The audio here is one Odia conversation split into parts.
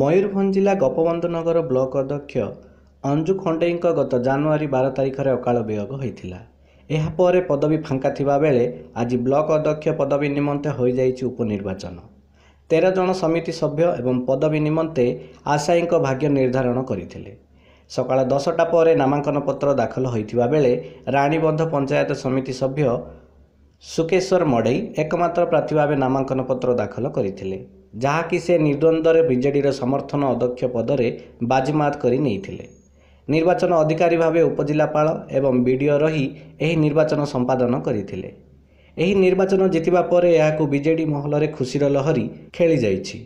ମୟୂରଭଞ୍ଜ ଜିଲ୍ଲା ଗୋପବନ୍ଧୁ ନଗର ବ୍ଲକ ଅଧ୍ୟକ୍ଷ ଅଞ୍ଜୁ ଖଣ୍ଡେଇଙ୍କ ଗତ ଜାନୁଆରୀ ବାର ତାରିଖରେ ଅକାଳ ବିୟୋଗ ହୋଇଥିଲା। ଏହାପରେ ପଦବୀ ଫାଙ୍କା ଥିବାବେଳେ ଆଜି ବ୍ଲକ ଅଧ୍ୟକ୍ଷ ପଦବୀ ନିମନ୍ତେ ହୋଇଯାଇଛି ଉପନିର୍ବାଚନ। ତେର ଜଣ ସମିତି ସଭ୍ୟ ଏବଂ ପଦବୀ ନିମନ୍ତେ ଆଶାୟୀଙ୍କ ଭାଗ୍ୟ ନିର୍ଦ୍ଧାରଣ କରିଥିଲେ। ସକାଳ ଦଶଟା ପରେ ନାମାଙ୍କନ ପତ୍ର ଦାଖଲ ହୋଇଥିବା ବେଳେ ରାଣୀବନ୍ଧ ପଞ୍ଚାୟତ ସମିତି ସଭ୍ୟ ସୁକେଶ୍ୱର ମଡ଼େଇ ଏକମାତ୍ର ପ୍ରାର୍ଥୀ ଭାବେ ନାମାଙ୍କନ ପତ୍ର ଦାଖଲ କରିଥିଲେ। ଯାହାକି ସେ ନିର୍ଦ୍ୱନ୍ଦ୍ୱରେ ବିଜେଡିର ସମର୍ଥନ ଅଧ୍ୟକ୍ଷ ପଦରେ ବାଜିମାତ କରି ନେଇଥିଲେ। ନିର୍ବାଚନ ଅଧିକାରୀ ଭାବେ ଉପଜିଲ୍ଲାପାଳ ଏବଂ ବିଡ଼ିଓ ରହି ଏହି ନିର୍ବାଚନ ସମ୍ପାଦନ କରିଥିଲେ। ଏହି ନିର୍ବାଚନ ଜିତିବା ପରେ ଏହାକୁ ବିଜେଡି ମହଲରେ ଖୁସିର ଲହରୀ ଖେଳିଯାଇଛି।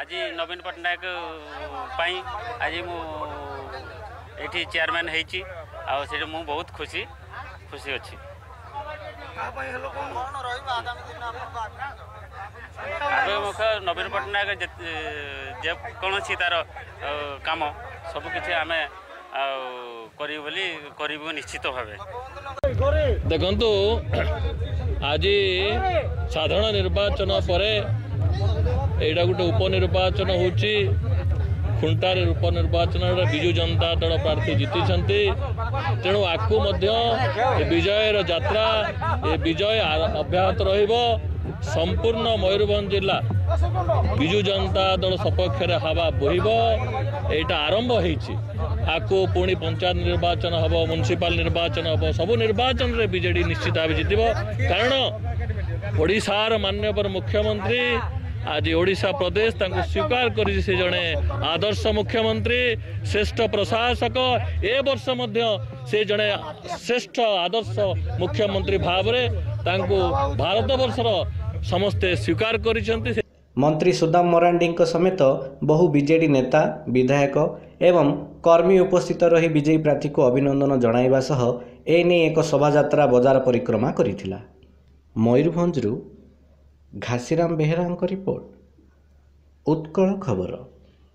ଆଜି ନବୀନ ପଟ୍ଟନାୟକ ପାଇଁ ଆଜି ମୁଁ ଏଠି ଚେୟାରମ୍ୟାନ୍ ହେଇଛି। ଆଉ ସେଠି ମୁଁ ବହୁତ ଖୁସି ଖୁସି ଅଛି। ଆଗ ମୁଖ୍ୟ ନବୀନ ପଟ୍ଟନାୟକ ଯେକୌଣସି ତା'ର କାମ ସବୁକିଛି ଆମେ ଆଉ କରିବୁ ବୋଲି କରିବୁ ନିଶ୍ଚିତ ଭାବେ। ଦେଖନ୍ତୁ ଆଜି ସାଧାରଣ ନିର୍ବାଚନ ପରେ ଏଇଟା ଗୋଟେ ଉପନିର୍ବାଚନ ହେଉଛି। ଖୁଣ୍ଟାରେ ଉପନିର୍ବାଚନରେ ବିଜୁ ଜନତା ଦଳ ପ୍ରାର୍ଥୀ ଜିତିଛନ୍ତି। ତେଣୁ ଆକୁ ମଧ୍ୟ ବିଜୟର ଯାତ୍ରା ଏ ବିଜୟ ଅବ୍ୟାହତ ରହିବ। ସମ୍ପୂର୍ଣ୍ଣ ମୟୂରଭଞ୍ଜ ଜିଲ୍ଲା ବିଜୁ ଜନତା ଦଳ ସପକ୍ଷରେ ହାବା ବୋହିବ ଏଇଟା ଆରମ୍ଭ ହେଇଛି ଆକୁ ପୁଣି ପଞ୍ଚାୟତ ନିର୍ବାଚନ ହେବ ମ୍ୟୁନିସିପାଲ ନିର୍ବାଚନ ହେବ ସବୁ ନିର୍ବାଚନରେ ବିଜେଡି ନିଶ୍ଚିତ ଭାବେ ଜିତିବ କାରଣ ଓଡ଼ିଶାର ମାନ୍ୟବର ମୁଖ୍ୟମନ୍ତ୍ରୀ ଆଜି ଓଡ଼ିଶା ପ୍ରଦେଶ ତାଙ୍କୁ ସ୍ୱୀକାର କରିଛି ସେ ଜଣେ ଆଦର୍ଶ ମୁଖ୍ୟମନ୍ତ୍ରୀ ଶ୍ରେଷ୍ଠ ପ୍ରଶାସକ। ଏ ବର୍ଷ ମଧ୍ୟ ସେ ଜଣେ ଶ୍ରେଷ୍ଠ ଆଦର୍ଶ ମୁଖ୍ୟମନ୍ତ୍ରୀ ଭାବରେ ତାଙ୍କୁ ଭାରତବର୍ଷର ସମସ୍ତେ ସ୍ୱୀକାର କରିଛନ୍ତି ମନ୍ତ୍ରୀ ସୁଦାମ ମରାଣ୍ଡିଙ୍କ ସମେତ ବହୁ ବିଜେଡି ନେତା ବିଧାୟକ ଏବଂ କର୍ମୀ ଉପସ୍ଥିତ ରହି ବିଜୟୀ ପ୍ରାର୍ଥୀକୁ ଅଭିନନ୍ଦନ ଜଣାଇବା ସହ ଏନେଇ ଏକ ଶୋଭାଯାତ୍ରା ବଜାର ପରିକ୍ରମା କରିଥିଲା। ମୟୂରଭଞ୍ଜରୁ ଘାସିରାମ ବେହେରାଙ୍କ ରିପୋର୍ଟ ଉତ୍କଳ ଖବର।